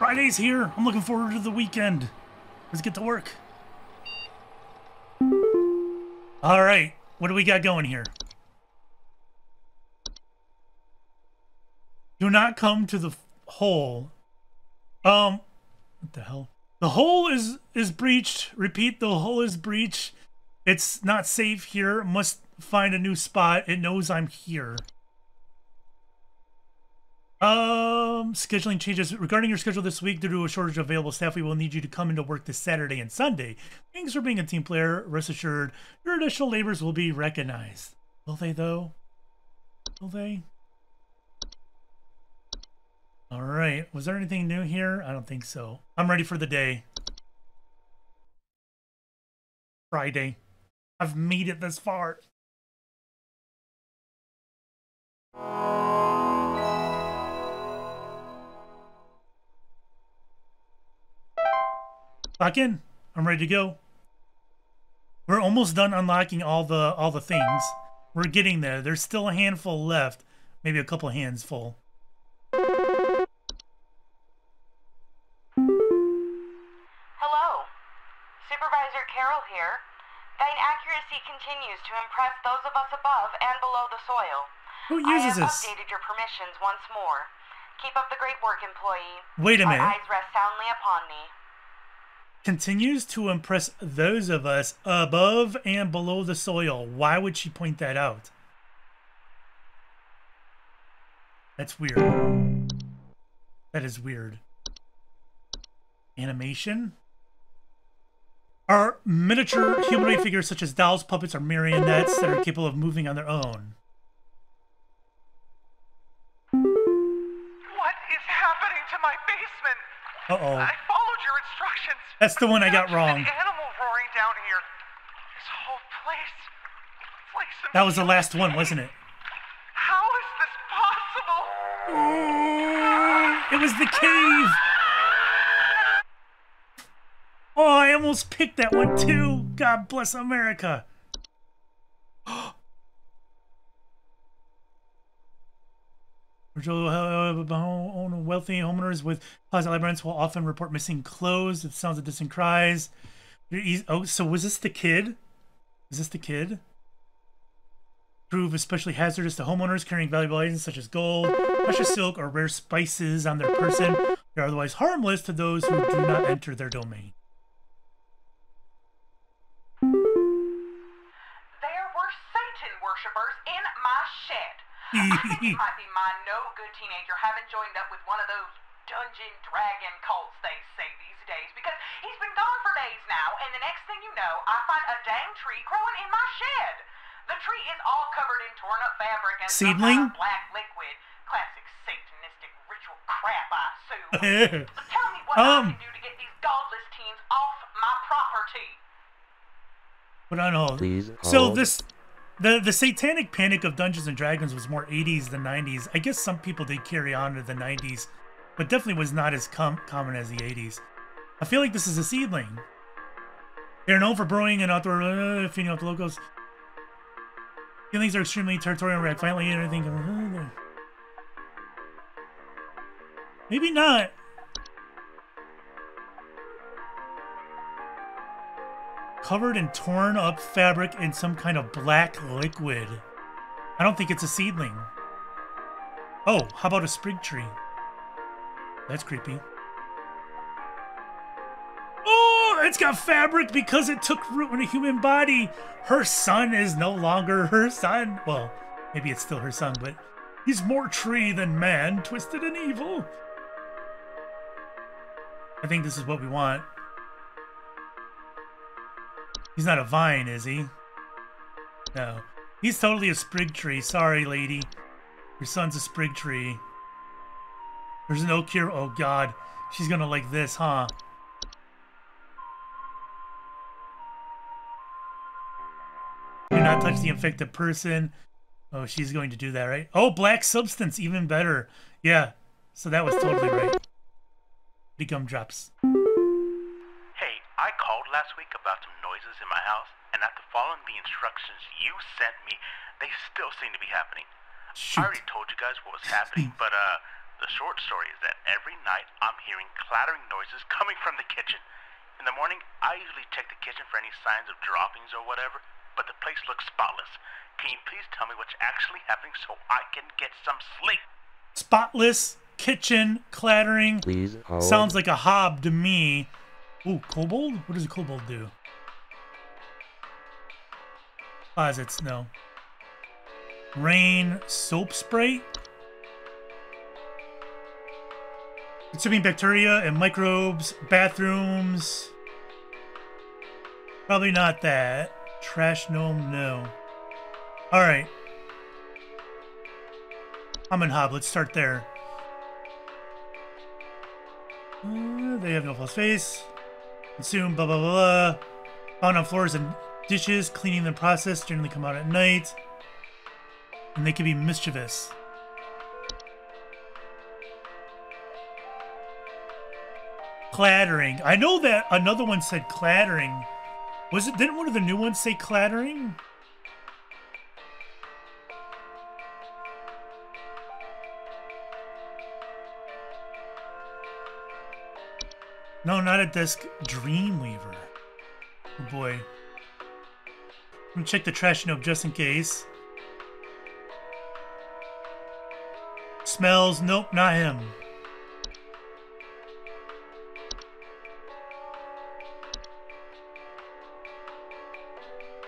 Friday's here. I'm looking forward to the weekend. Let's get to work. All right. What do we got going here? Do not come to the hole. Um, what the hell? The hole is is breached. Repeat, the hole is breached. It's not safe here. Must find a new spot. It knows I'm here. Um, scheduling changes regarding your schedule this week due to a shortage of available staff. We will need you to come into work this Saturday and Sunday. Thanks for being a team player. Rest assured, your additional labors will be recognized. Will they though? Will they? All right. Was there anything new here? I don't think so. I'm ready for the day. Friday. I've made it this far. Lock in. I'm ready to go. We're almost done unlocking all the all the things. We're getting there. There's still a handful left. Maybe a couple hands full. Hello. Supervisor Carroll here. Thine accuracy continues to impress those of us above and below the soil. Who uses I have this? updated your permissions once more. Keep up the great work, employee. Wait a Our minute. eyes rest soundly upon me. Continues to impress those of us above and below the soil. Why would she point that out? That's weird. That is weird. Animation? Are miniature humanoid figures such as dolls, puppets, or marionettes that are capable of moving on their own? What is happening to my basement? Uh-oh. I followed your instructions. That's the one I got wrong. An animal roaring down here. This whole place. It's That was the last one, wasn't it? How is this possible? It was the cave. Oh, I almost picked that one too. God bless America. Uh, uh, own wealthy homeowners with closet rents will often report missing clothes. It sounds of distant cries. Oh, so was this the kid? Is this the kid? Prove especially hazardous to homeowners carrying valuable items such as gold, precious silk, or rare spices on their person. They are otherwise harmless to those who do not enter their domain. I think it might be my no good teenager having joined up with one of those dungeon dragon cults they say these days because he's been gone for days now, and the next thing you know, I find a dang tree growing in my shed. The tree is all covered in torn up fabric and some Seedling? kind of black liquid. Classic satanistic ritual crap, I assume. so tell me what Um. I can do to get these godless teens off my property. But I know. Please So hold. this, the the satanic panic of Dungeons and Dragons was more 80s than 90s. I guess some people did carry on to the 90s, but definitely was not as com- common as the 80s. I feel like this is a seedling. They're known for brewing and outdoor, uh, feeding off the locals. Feelings are extremely territorial and react violently and everything. Maybe not. Covered in torn up fabric and some kind of black liquid. I don't think it's a seedling. Oh, how about a sprig tree? That's creepy. Oh, it's got fabric because it took root in a human body. Her son is no longer her son. Well, maybe it's still her son, but he's more tree than man, twisted and evil. I think this is what we want. He's not a vine, is he? No. He's totally a sprig tree. Sorry, lady. Your son's a sprig tree. There's no cure. Oh, God. She's gonna like this, huh? Do not touch the infected person. Oh, she's going to do that, right? Oh, black substance, even better. Yeah, so that was totally right. I called last week about some noises in my house, and after following the instructions you sent me, they still seem to be happening. I already told you guys what was happening, but uh, The short story is that every night I'm hearing clattering noises coming from the kitchen. In the morning, I usually check the kitchen for any signs of droppings or whatever, but the place looks spotless. Can you please tell me what's actually happening so I can get some sleep? Spotless kitchen clattering. Please hold. Sounds like a hob to me. Ooh, kobold? What does a kobold do? Closets, no. Rain soap spray? Consuming bacteria and microbes, bathrooms. Probably not that. Trash gnome, no. Alright. Common hob, let's start there. Uh, they have no full space. Consume, blah, blah, blah, blah. Found on floors and dishes, cleaning the process, generally come out at night. And they can be mischievous. Clattering. I know that another one said clattering. Was it, didn't one of the new ones say clattering? No, not a desk. Dreamweaver. Oh boy. I'm gonna check the trash gnome just in case. Smells. Nope, not him.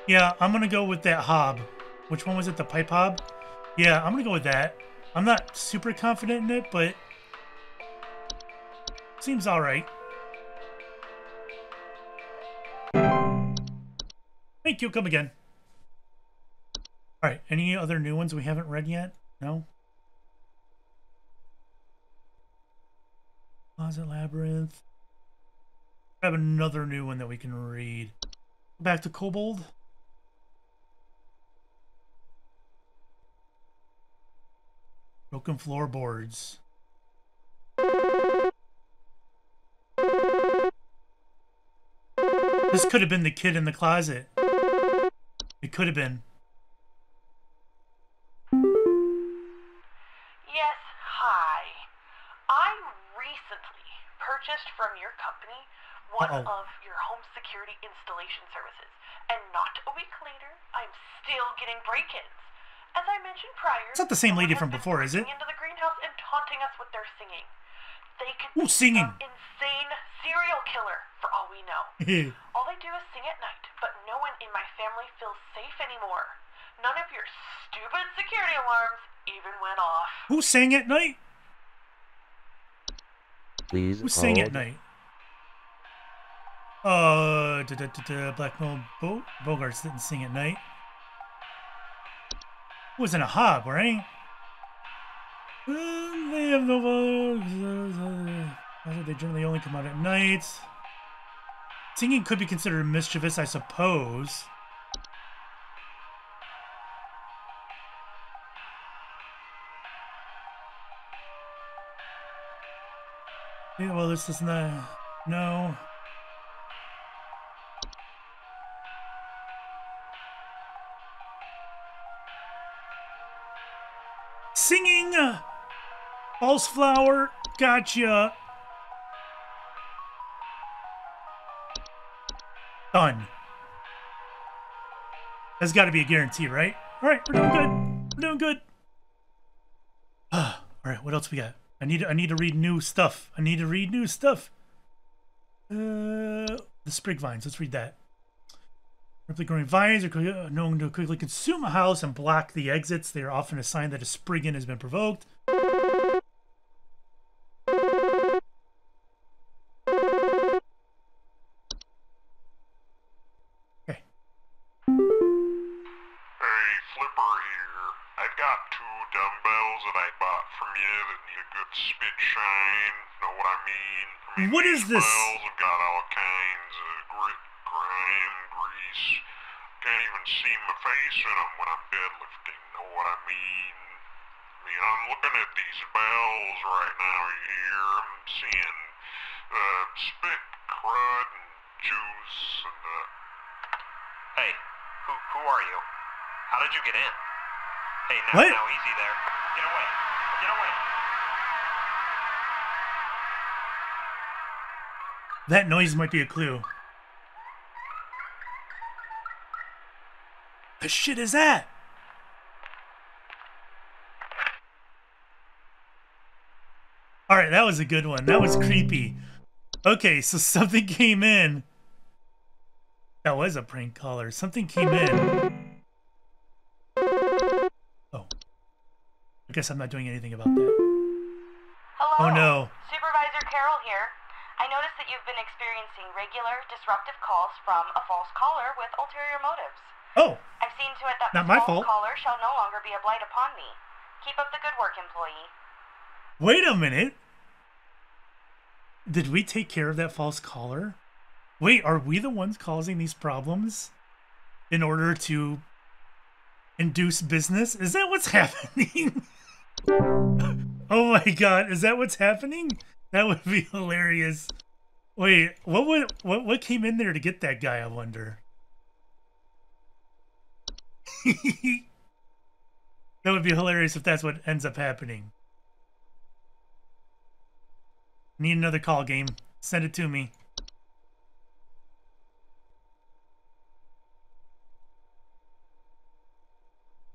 Yeah, I'm gonna go with that hob. Which one was it? The pipe hob? Yeah, I'm gonna go with that. I'm not super confident in it, but seems alright. Thank you, come again. Alright, any other new ones we haven't read yet? No? Closet Labyrinth. I have another new one that we can read. Back to Kobold. Broken floorboards. This could have been the kid in the closet. It could have been. Yes, hi. I recently purchased from your company one Uh-oh. of your home security installation services, and not a week later, I'm still getting break-ins. As I mentioned prior, It's not the same lady from before, is it? Into the greenhouse and taunting us with their singing. They could Ooh, be singing. some insane serial killer, for all we know. All they do is sing at night, but no one in my family feels safe anymore. None of your stupid security alarms even went off. Who sang at night? Please Who sang at night? Uh, da, da, da, da, Black Mo Bo- Boggarts didn't sing at night. Wasn't a hob, right? They have no. Uh, they generally only come out at night. Singing could be considered mischievous, I suppose. Yeah, well, this is not. No. Singing! False flower, gotcha. Done. That's got to be a guarantee, right? All right, we're doing good. We're doing good. All right, what else we got? I need I need to read new stuff. I need to read new stuff. Uh, the sprig vines. Let's read that. Rapidly growing vines are known to quickly consume a house and block the exits. They are often a sign that a spriggan has been provoked. Spit shine. Know what I mean? I mean What is this? Bells have got all kinds of grit, grime, grease. Can't even see my face in them when I'm deadlifting. Know what I mean? I mean, I'm looking at these bells right now here. I'm seeing uh, spit, crud, and juice, and uh, Hey, who who are you? How did you get in? Hey, now, What? now, easy there. Get away. Get away. That noise might be a clue. The shit is that? All right, that was a good one. That was creepy. Okay, so something came in. That was a prank caller. Something came in. Oh. I guess I'm not doing anything about that. Hello. Oh, no. Supervisor Carol here. I noticed that you've been experiencing regular, disruptive calls from a false caller with ulterior motives. Oh, I've seen to it that Not my false fault. caller shall no longer be a blight upon me. Keep up the good work, employee. wait a minute. Did we take care of that false caller? Wait, are we the ones causing these problems in order to induce business? Is that what's happening? oh my god, is that what's happening? That would be hilarious. Wait, what would what what came in there to get that guy, I wonder? that would be hilarious if that's what ends up happening. Need another call game. Send it to me.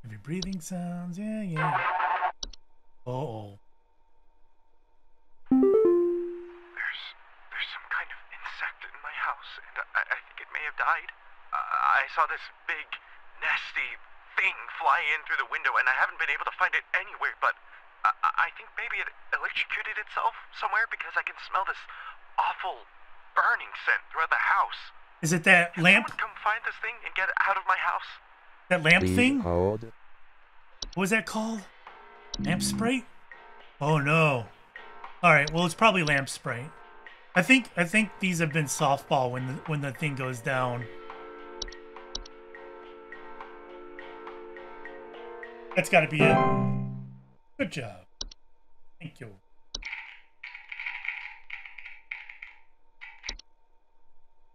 Heavy breathing sounds. Yeah, yeah. Uh oh. Died. Uh, I saw this big, nasty thing fly in through the window, and I haven't been able to find it anywhere. But I, I think maybe it electrocuted itself somewhere because I can smell this awful burning scent throughout the house. Is it that Can lamp? someone come find this thing and get it out of my house? That lamp Please thing? hold. What was that called? Lamp sprite? Oh no. Alright, well it's probably lamp sprite. I think I think these have been softball when the when the thing goes down. That's gotta be it. Good job. Thank you.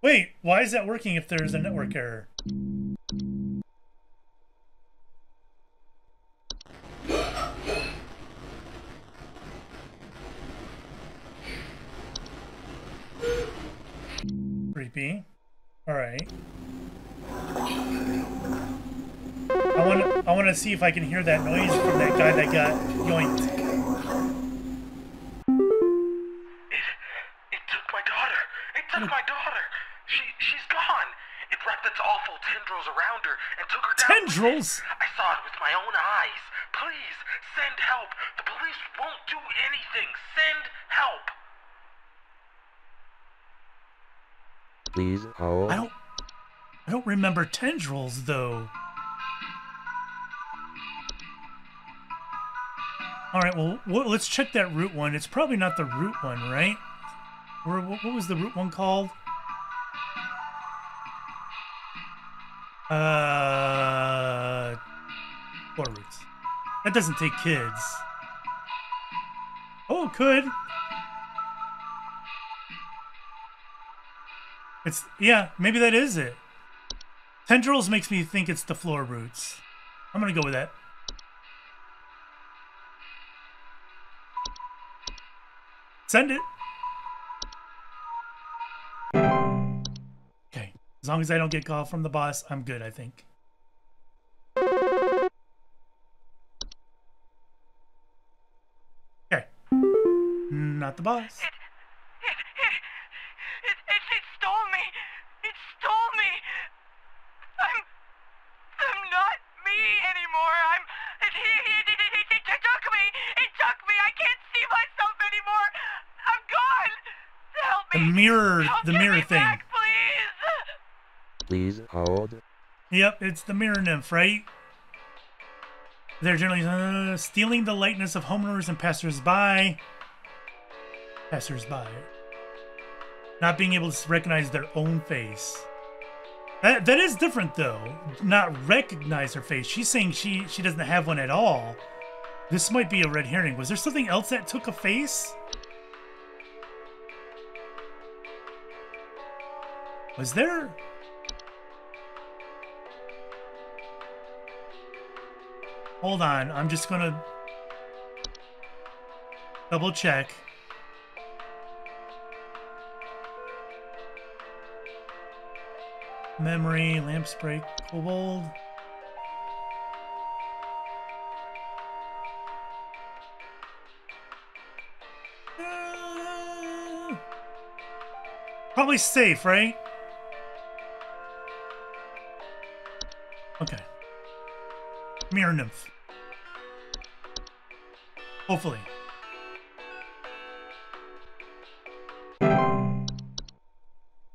Wait, why is that working if there's a network error? Creepy. Alright. I want I want to see if I can hear that noise from that guy that got yoinked. It it took my daughter. It took my daughter. She she's gone. It wrapped its awful tendrils around her and took her down. Tendrils? I saw it with my own eyes. Please send help. The police won't do anything. Send help. Please hold. I don't I don't remember tendrils though. All right, well, let's check that root one. It's probably not the root one, right? Or what was the root one called? Uh, floor roots. That doesn't take kids. Oh, it could. It's yeah, maybe that is it. Tendrils makes me think it's the floor roots. I'm gonna go with that. Send it. Okay. As long as I don't get called from the boss, I'm good, I think. Okay. Not the boss. It, it, it, it, it stole me. It stole me. I'm, I'm not me anymore. I'm, it, it, it, it, it, it, it took me. It took me. I can't see myself anymore. I'm gone. Help The me. Mirror, Help the mirror me thing. Back, please. Please hold. Yep, it's the mirror nymph, right? They're generally uh, stealing the likeness of homeowners and passersby. Passersby. Not being able to recognize their own face. That, that is different, though. Not recognize her face. She's saying she, she doesn't have one at all. This might be a red herring. Was there something else that took a face? Was there? Hold on, I'm just gonna double check. Memory, lamp sprite, kobold. Uh, Probably safe, right? Mirror nymph. Hopefully.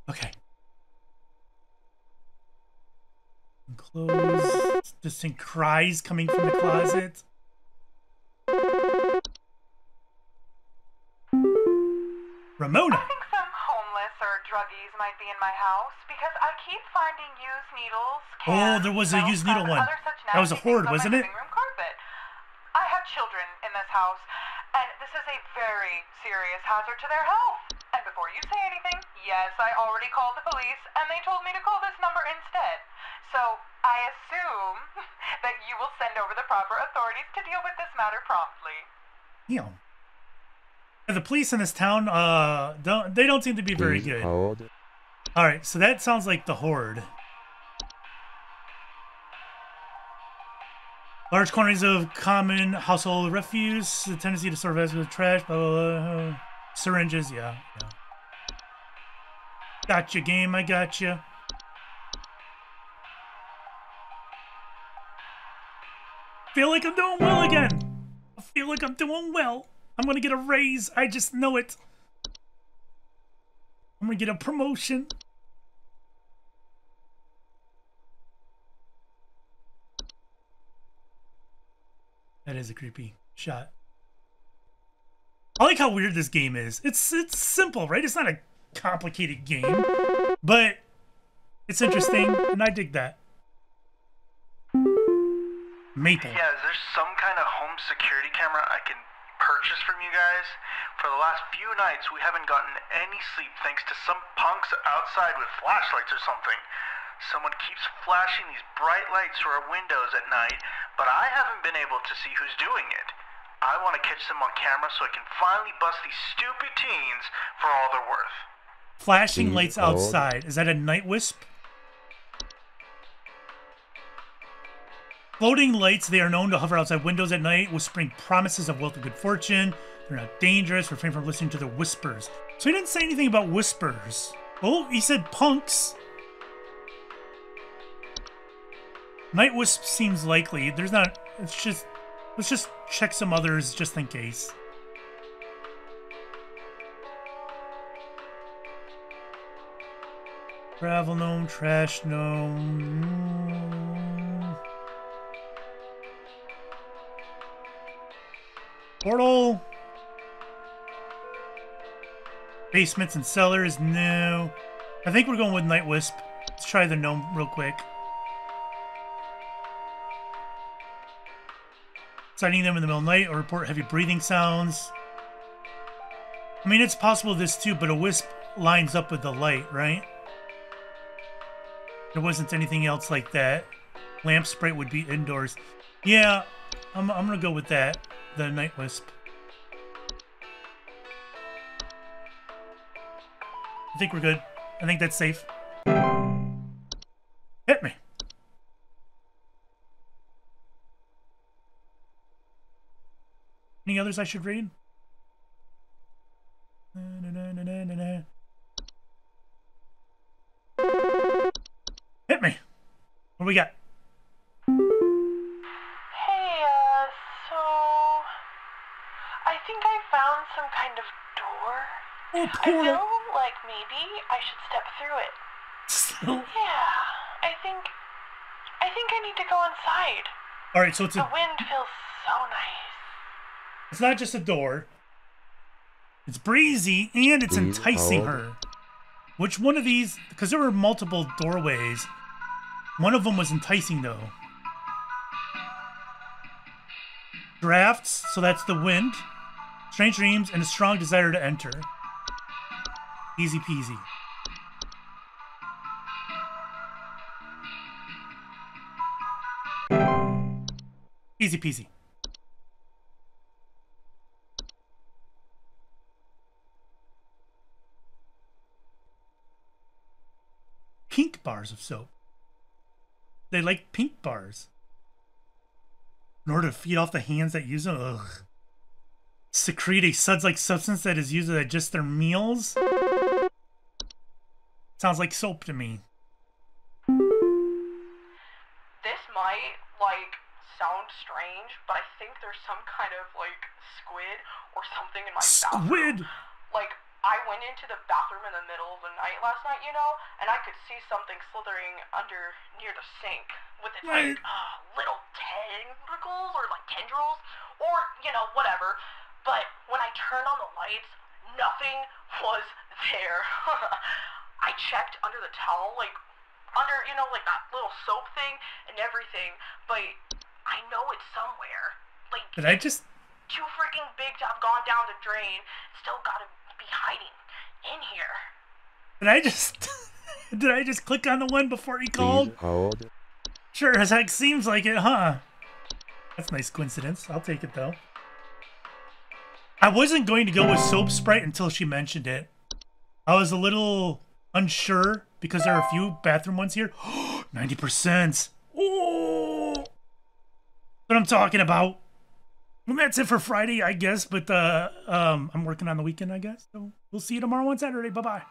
Okay. Close. Distant cries coming from the closet. Ramona. I think some homeless or might be in my house because I keep finding used needles. Oh, there was a used needle one. That was a hoard, wasn't it? room carpet. I have children in this house, and this is a very serious hazard to their health. And before you say anything, yes, I already called the police, and they told me to call this number instead. So I assume that you will send over the proper authorities to deal with this matter promptly. Yeah. The police in this town, uh, don't they don't seem to be very good. All right, so that sounds like the hoard. Large quantities of common household refuse, the tendency to serve as with trash, blah, blah, blah. Syringes, yeah, yeah. Gotcha, game, I gotcha. Feel like I'm doing well again. I feel like I'm doing well. I'm gonna get a raise. I just know it. I'm gonna get a promotion. That is a creepy shot. I like how weird this game is. It's it's simple, right? It's not a complicated game, but it's interesting, and I dig that. Maple. Yeah, is there some kind of home security camera I can purchase from you guys? For the last few nights, we haven't gotten any sleep thanks to some punks outside with flashlights or something. Someone keeps flashing these bright lights through our windows at night, but I haven't been able to see who's doing it. I want to catch them on camera so I can finally bust these stupid teens for all they're worth. Flashing lights outside. Is that a night wisp? Floating lights, they are known to hover outside windows at night, whispering promises of wealth and good fortune. They're not dangerous, refrain from listening to their whispers. So he didn't say anything about whispers. Oh, he said punks. Night wisp seems likely. There's not. It's just. Let's just check some others just in case. Travel gnome, trash gnome. Portal. Basements and cellars, no. I think we're going with Night Wisp. Let's try the gnome real quick. Sighting them in the middle of the night or report heavy breathing sounds. I mean, it's possible this too, but a wisp lines up with the light, right? There wasn't anything else like that. Lamp sprite would be indoors. Yeah, I'm, I'm gonna go with that. The night wisp. I think we're good. I think that's safe. Hit me. Any others I should read? Na, na, na. Hit me. What do we got? Door. Oh, I feel like maybe I should step through it. So. Yeah, I think. I think I need to go inside. All right, so it's The a. wind feels so nice. It's not just a door. It's breezy and it's Please enticing hold. her. Which one of these? Because there were multiple doorways. One of them was enticing though. Drafts, so that's the wind. Strange dreams and a strong desire to enter. Easy peasy. Easy peasy. pink bars of soap. They like pink bars. In order to feed off the hands that use them, ugh. Secrete a suds-like substance that is used to digest their meals. Sounds like soap to me. This might, like, sound strange, but I think there's some kind of, like, squid or something in my bathroom. Squid! Like, I went into the bathroom in the middle of the night last night, you know, and I could see something slithering under near the sink with its, Right. like, uh, little tentacles or, like, tendrils or, you know, whatever. But when I turned on the lights, nothing was there. I checked under the towel, like, under, you know, like that little soap thing and everything, but I know it's somewhere. Like, Did I just too freaking big to have gone down the drain. Still gotta be hiding in here. did I just did I just click on the one before he Please called? hold. Sure as heck seems like it, huh? That's a nice coincidence. I'll take it though. I wasn't going to go with soap sprite until she mentioned it. I was a little unsure because there are a few bathroom ones here. 90%. Oh! What I'm talking about. And that's it for Friday, I guess. But uh, um, I'm working on the weekend, I guess. So we'll see you tomorrow on Saturday. Bye bye.